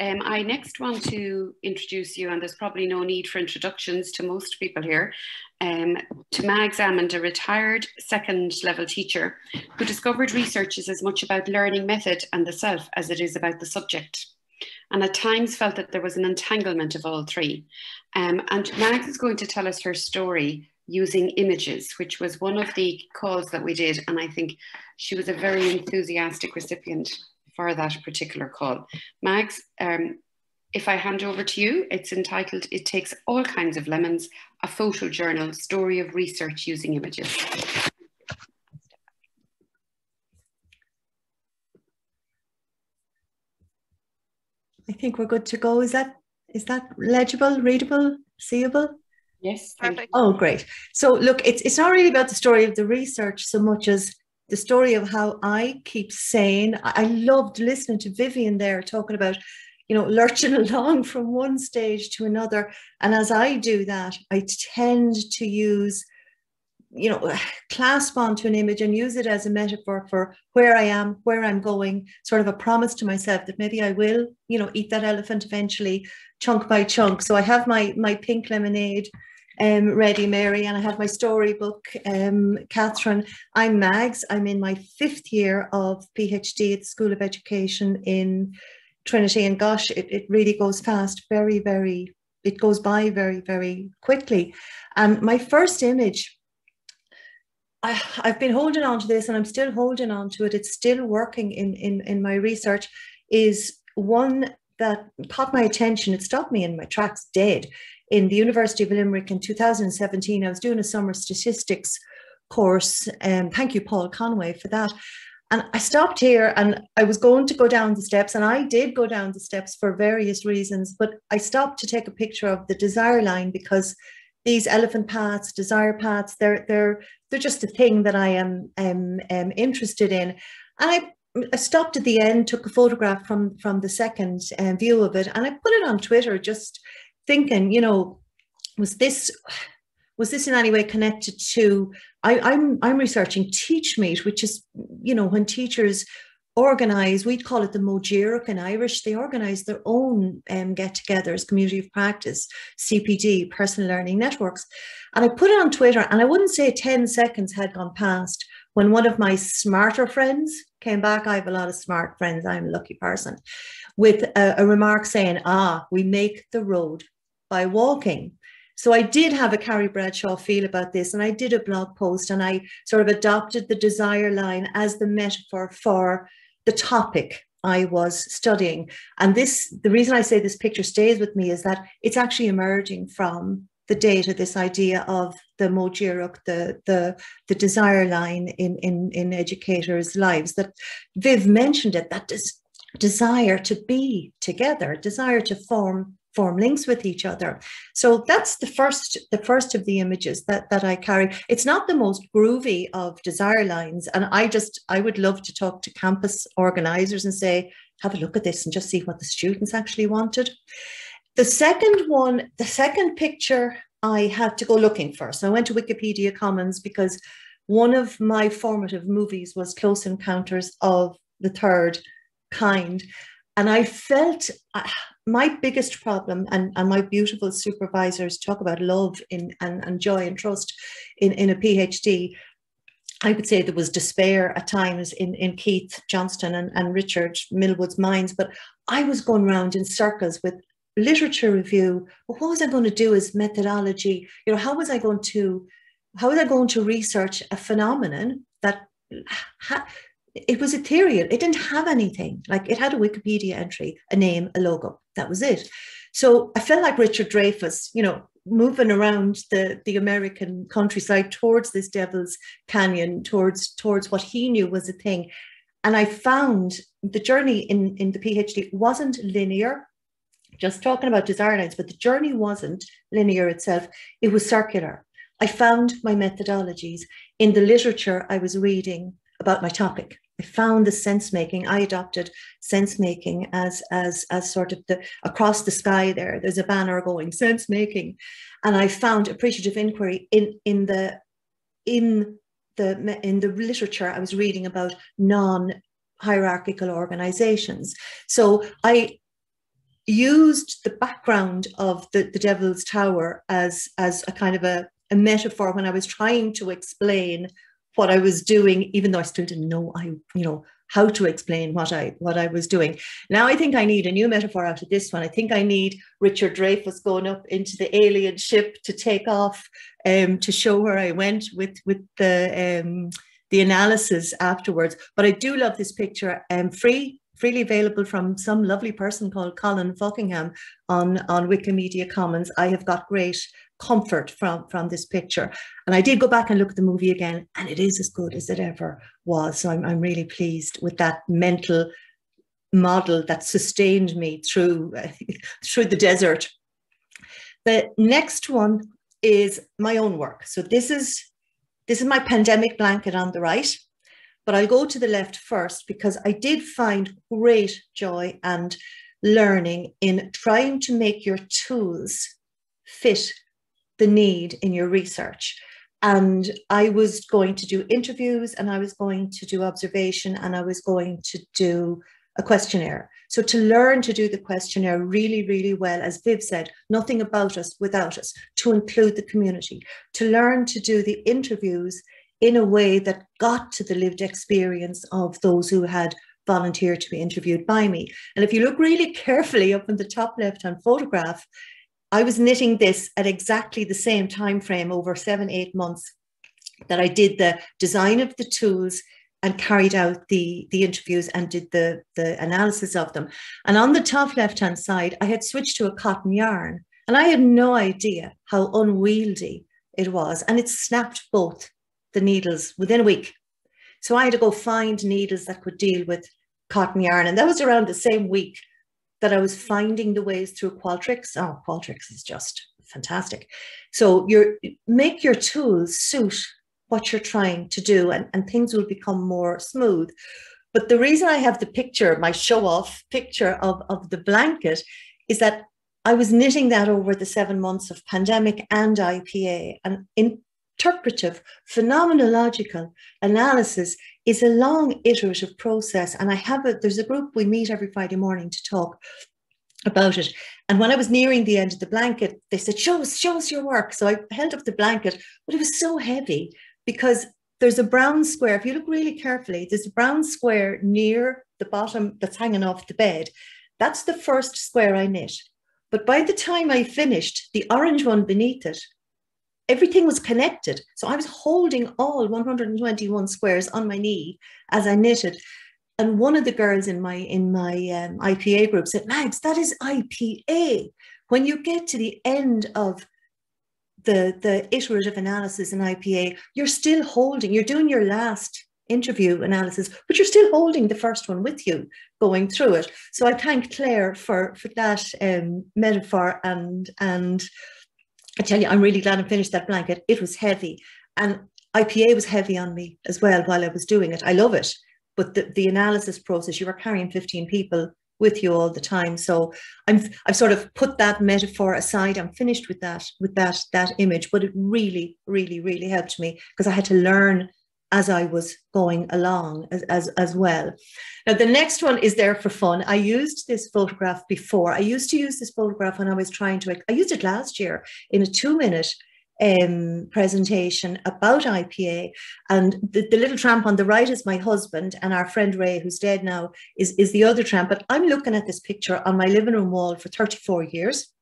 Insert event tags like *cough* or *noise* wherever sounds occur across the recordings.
Um, I next want to introduce you, and there's probably no need for introductions to most people here, um, to Mags Amond, a retired second level teacher who discovered research is as much about learning method and the self as it is about the subject. And at times felt that there was an entanglement of all three. Um, and Mags is going to tell us her story using images, which was one of the calls that we did. And I think she was a very enthusiastic recipient for that particular call. Mags, um, if I hand over to you, it's entitled It Takes All Kinds of Lemons, a photo journal story of research using images. I think we're good to go. Is that is that legible, readable, seeable? Yes. Perfect. Oh, great. So look, it's it's not really about the story of the research so much as the story of how I keep saying. I loved listening to Vivian there talking about, you know, *laughs* lurching along from one stage to another. And as I do that, I tend to use, you know, *sighs* clasp onto an image and use it as a metaphor for where I am, where I'm going, sort of a promise to myself that maybe I will, you know, eat that elephant eventually, chunk by chunk. So I have my my pink lemonade um, ready, Mary, and I have my storybook, um, Catherine. I'm Mags. I'm in my fifth year of PhD at the School of Education in Trinity. And gosh, it, it really goes fast, very, very, it goes by very, very quickly. And my first image, I, have been holding on to this and I'm still holding on to it. It's still working in, in, in my research, is one that caught my attention. It stopped me in my tracks dead in the University of Limerick in 2017. I was doing a summer statistics course. And um, thank you, Paul Conway, for that. And I stopped here and I was going to go down the steps, and I did go down the steps for various reasons, but I stopped to take a picture of the desire line because these elephant paths, desire paths, they're they're they're just a thing that I am um, um, interested in. And I I stopped at the end, took a photograph from from the second uh, view of it, and I put it on Twitter just thinking, you know, was this was this in any way connected to I, I'm I'm researching Teachmeet, which is, you know, when teachers organize, we'd call it the Mojiric in Irish, they organize their own um, get-togethers, community of practice, CPD, personal learning networks. And I put it on Twitter and I wouldn't say 10 seconds had gone past when one of my smarter friends came back. I have a lot of smart friends, I'm a lucky person, with a, a remark saying, ah, we make the road by walking. So I did have a Carrie Bradshaw feel about this, and I did a blog post, and I sort of adopted the desire line as the metaphor for the topic I was studying. And this, the reason I say this picture stays with me is that it's actually emerging from the data, this idea of the Mojeeruk, the, the, the desire line in, in, in educators' lives, that Viv mentioned it, that des- desire to be together, desire to form form links with each other. So that's the first, the first of the images that, that I carry. It's not the most groovy of desire lines. And I just, I would love to talk to campus organizers and say, have a look at this and just see what the students actually wanted. The second one, the second picture, I had to go looking for. So I went to Wikipedia Commons because one of my formative movies was Close Encounters of the Third Kind. And I felt, ah, my biggest problem, and, and my beautiful supervisors talk about love in, and, and joy and trust in, in a PhD. I would say there was despair at times in, in Keith Johnston and, and Richard Millwood's minds, but I was going around in circles with literature review. Well, what was I going to do as methodology? You know, how was I going to how was I going to research a phenomenon that ha- it was ethereal. It didn't have anything. Like it had a Wikipedia entry, a name, a logo. That was it. So I felt like Richard Dreyfuss, you know, moving around the, the American countryside towards this Devil's Canyon, towards towards what he knew was a thing. And I found the journey in, in the PhD wasn't linear, just talking about desire lines, but the journey wasn't linear itself. It was circular. I found my methodologies in the literature I was reading about my topic. I found the sense making. I adopted sense making as as as sort of the across the sky there. There's a banner going sense making, and I found appreciative inquiry in in the in the in the literature I was reading about non hierarchical organizations. So I used the background of the, the Devil's Tower as, as a kind of a, a metaphor when I was trying to explain what I was doing, even though I still didn't know I, you know, how to explain what I what I was doing. Now I think I need a new metaphor out of this one. I think I need Richard Dreyfuss going up into the alien ship to take off um, to show where I went with with the um, the analysis afterwards. But I do love this picture. Um, free freely available from some lovely person called Colin Faulkingham on, on Wikimedia Commons. I have got great comfort from, from this picture. And I did go back and look at the movie again, and it is as good as it ever was. So I'm, I'm really pleased with that mental model that sustained me through, *laughs* through the desert. The next one is my own work. So this is this is my pandemic blanket on the right. But I'll go to the left first because I did find great joy and learning in trying to make your tools fit the need in your research. And I was going to do interviews and I was going to do observation and I was going to do a questionnaire. So to learn to do the questionnaire really, really well, as Viv said, nothing about us without us, to include the community, to learn to do the interviews in a way that got to the lived experience of those who had volunteered to be interviewed by me. And if you look really *laughs* carefully up in the top left-hand photograph, I was knitting this at exactly the same time frame over seven, eight months that I did the design of the tools and carried out the, the interviews and did the, the analysis of them. And on the top left-hand side, I had switched to a cotton yarn and I had no idea how unwieldy it was. And it snapped both the needles within a week. So I had to go find needles that could deal with cotton yarn. And that was around the same week that I was finding the ways through Qualtrics. Oh, Qualtrics is just fantastic. So you make your tools suit what you're trying to do and, and things will become more smooth. But the reason I have the picture, my show off picture of, of the blanket is that I was knitting that over the seven months of pandemic and IPA. And interpretive, phenomenological analysis is a long iterative process. And I have a, there's a group we meet every Friday morning to talk about it. And when I was nearing the end of the blanket, they said, show us, show us your work. So I held up the blanket, but it was so heavy because there's a brown square. If you look really carefully, there's a brown square near the bottom that's hanging off the bed. That's the first square I knit. But by the time I finished, the orange one beneath it everything was connected. So I was holding all 121 squares on my knee as I knitted. And one of the girls in my in my um, IPA group said, Mags, that is IPA. When you get to the end of the, the iterative analysis in IPA, you're still holding, you're doing your last interview analysis, but you're still holding the first one with you going through it. So I thank Claire for, for that um, metaphor and, and I tell you, I'm really glad I finished that blanket. It was heavy. And IPA was heavy on me as well while I was doing it. I love it. But the, the analysis process, you were carrying 15 people with you all the time. So I'm I've sort of put that metaphor aside. I'm finished with that, with that, that image. But it really, really, really helped me because I had to learn as I was going along as, as, as well. Now, the next one is there for fun. I used this photograph before. I used to use this photograph when I was trying to, I used it last year in a two minute um, presentation about IPA. And the, the little tramp on the right is my husband, and our friend Ray, who's dead now, is, is the other tramp. But I'm looking at this picture on my living room wall for 34 years.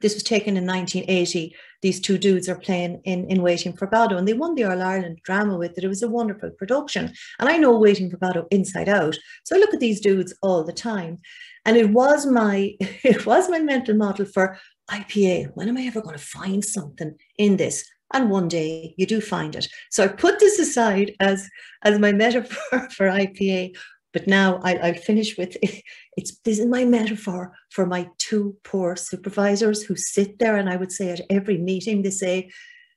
This was taken in 1980. These two dudes are playing in, in Waiting for Godot, and they won the All Ireland drama with it. It was a wonderful production. And I know Waiting for Godot inside out. So I look at these dudes all the time. And it was my *laughs* it was my mental model for IPA. When am I ever going to find something in this? And one day you do find it. So I put this aside as, as my metaphor *laughs* for IPA, but now I, will finish with *laughs* it's this is my metaphor for my two poor supervisors who sit there, and I would say at every meeting they say,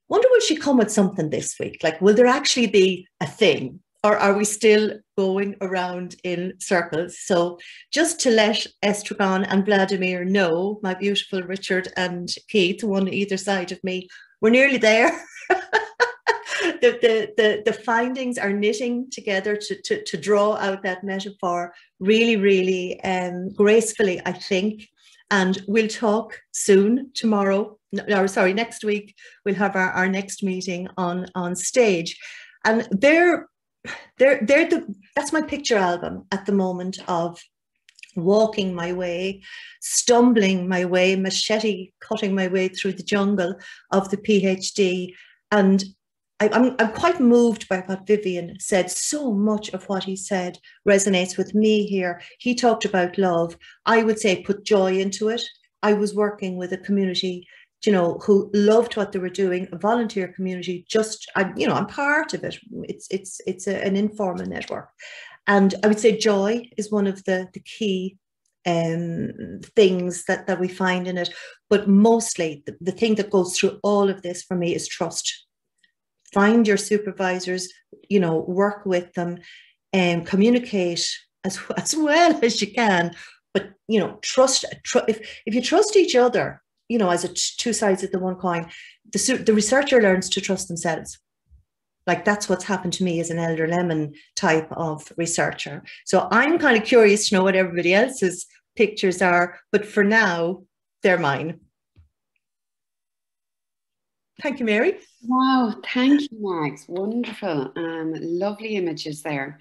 "Wonder will she come with something this week? Like, will there actually be a thing, or are we still going around in circles?" So, just to let Estragon and Vladimir know, my beautiful Richard and Keith, one either side of me, we're nearly there. *laughs* the, the, the, findings are knitting together to, to, to draw out that metaphor really, really um, gracefully, I think. And we'll talk soon tomorrow, or sorry, next week, we'll have our, our next meeting on, on stage. And they're, they're, they're the, that's my picture album at the moment of walking my way, stumbling my way, machete cutting my way through the jungle of the PhD. And I, am I'm, I'm quite moved by what Vivian said. So much of what he said resonates with me here. He talked about love. I would say put joy into it. I was working with a community, you know, who loved what they were doing, a volunteer community. Just, I, you know, I'm part of it. It's it's it's a, an informal network, and I would say joy is one of the, the key um, things that, that we find in it. But mostly the, the thing that goes through all of this for me is trust. Find your supervisors, you know, work with them and communicate as, *laughs* as well as you can. But, you know, trust, tr- if, if you trust each other, you know, as a t- two sides of the one coin, the, the researcher learns to trust themselves like that's what's happened to me as an elder lemon type of researcher. So I'm kind of curious to know what everybody else's pictures are, but for now, they're mine. Thank you, Mary. Wow, thank you, Mags. Wonderful. Um, lovely images there.